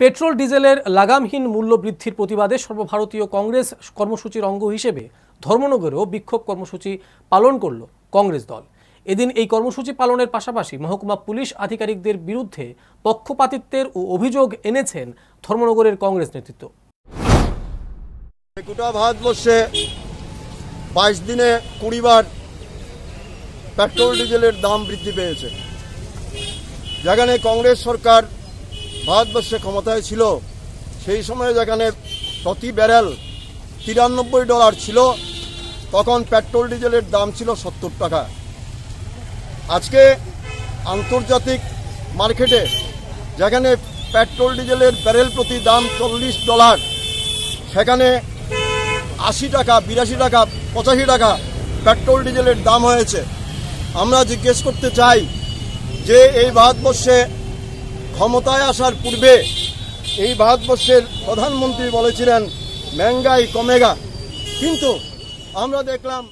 Petrol ডিজেলের লাগামহীন মূল্য বৃদ্ধির প্রতিবাদে সর্বভারতীয় কংগ্রেস কর্মসূচির অঙ্গ হিসেবে ধর্মনগরেও বিক্ষোভ কর্মসূচি পালন করল কংগ্রেস দল। এদিন এই কর্মসূচি পালনের পাশাপাশি মহকুমা পুলিশ আধিকারিকদের বিরুদ্ধে পক্ষপাতিত্বের ও অভিযোগ এনেছেন ধর্মনগরের কংগ্রেস নেতৃত্ব। গোটা ভারতবর্ষে বাইশ দিনে কুড়িবার পেট্রোল ডিজেলের দাম বৃদ্ধি পেয়েছে। যেখানে কংগ্রেস সরকার ভারতবর্ষে ক্ষমতায় ছিল, সেই সময়ে যেখানে প্রতি ব্যারেল তিরানব্বই ডলার ছিল, তখন পেট্রোল ডিজেলের দাম ছিল সত্তর টাকা। আজকে আন্তর্জাতিক মার্কেটে যেখানে পেট্রোল ডিজেলের ব্যারেল প্রতি দাম চল্লিশ ডলার, সেখানে আশি টাকা, বিরাশি টাকা, পঁচাশি টাকা পেট্রোল ডিজেলের দাম হয়েছে। আমরা জিজ্ঞেস করতে চাই যে এই ভারতবর্ষে ক্ষমতায় আসার পূর্বে এই ভারতবর্ষের প্রধানমন্ত্রী বলেছিলেন ম্যাঙ্গাই কমেগা। কিন্তু আমরা দেখলাম